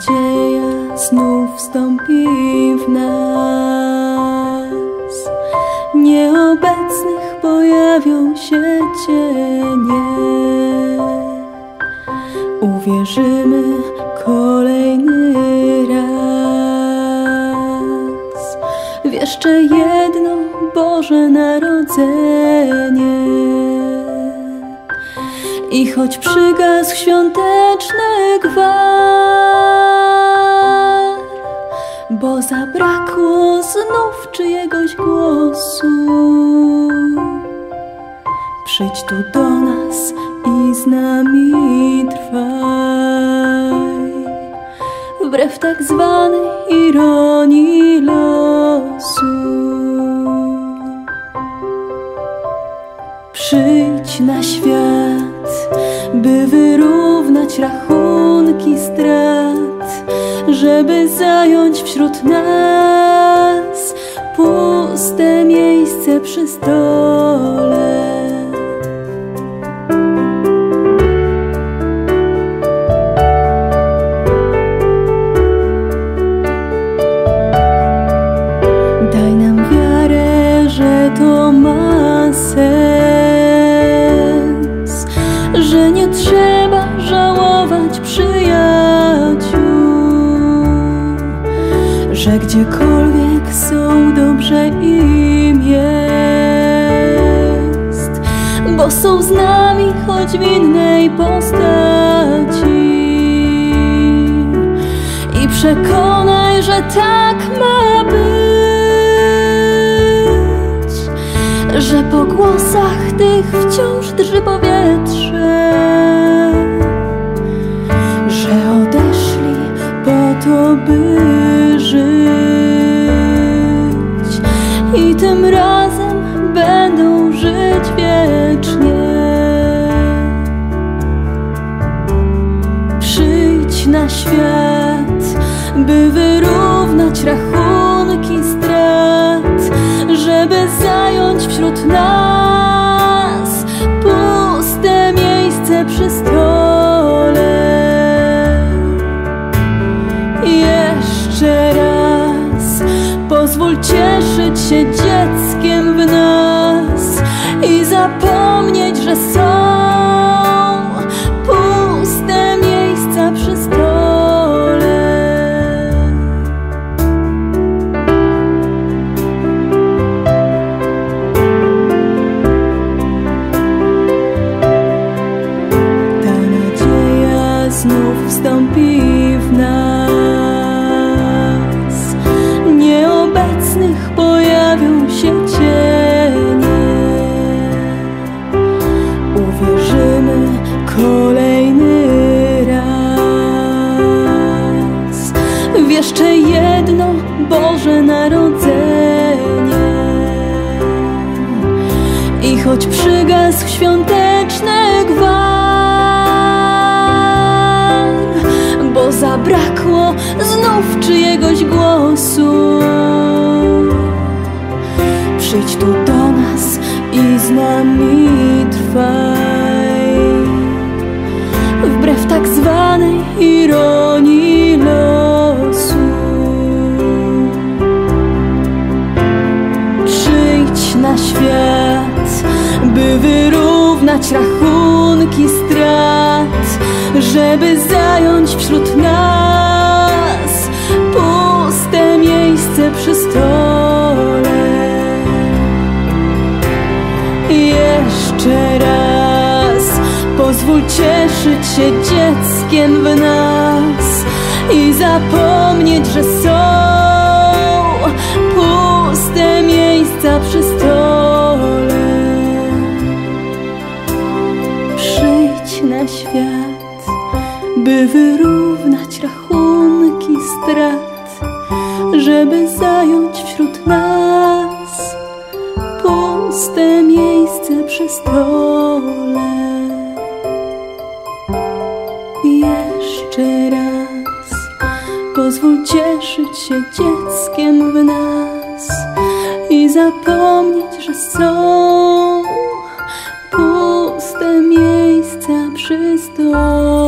nadzieja znów wstąpi w nas. Nieobecnych pojawią się cienie. Uwierzymy kolejny raz w jeszcze jedno Boże Narodzenie. I choć przygasł świąteczny gwar, bo zabrakło znów czyjegoś głosu, przyjdź tu do nas i z nami trwaj. Wbrew tak zwanej ironii losu. Przyjdź na świat, by wyrównać rachunki strat, żeby zająć wśród nas puste miejsce przy stole. Nie trzeba żałować przyjaciół, że gdziekolwiek są dobrze im jest, bo są z nami choć w innej postaci. I przekonaj, że tak ma być, że po głosach tych wciąż drży powietrze, by żyć i tym razem będą żyć wiecznie. Przyjdź na świat, by wyrównać rachunki strat, żeby zająć wśród nas się dzieckiem w nas i zapomnieć, że są puste miejsca przy stole. Ta nadzieja znów wstąpi choć przygasł świąteczny gwar, bo zabrakło znów czyjegoś głosu, przyjdź tu do nas i z nami by wyrównać rachunki strat, żeby zająć wśród nas puste miejsce przy stole. Jeszcze raz pozwól cieszyć się dzieckiem w nas i zapomnieć, że są puste miejsca przy stole. Wyrównać rachunki strat, żeby zająć wśród nas puste miejsce przy stole. Jeszcze raz pozwól cieszyć się dzieckiem w nas i zapomnieć, że są puste miejsca przy stole.